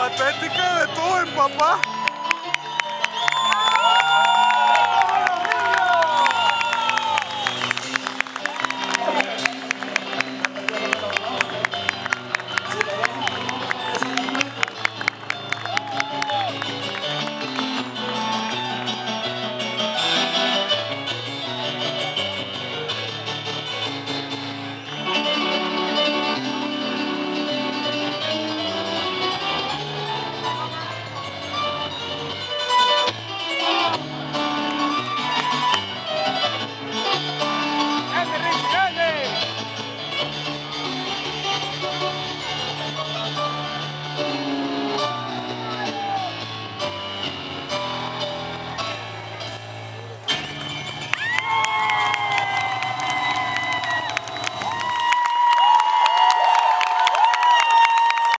patética de todo el papá.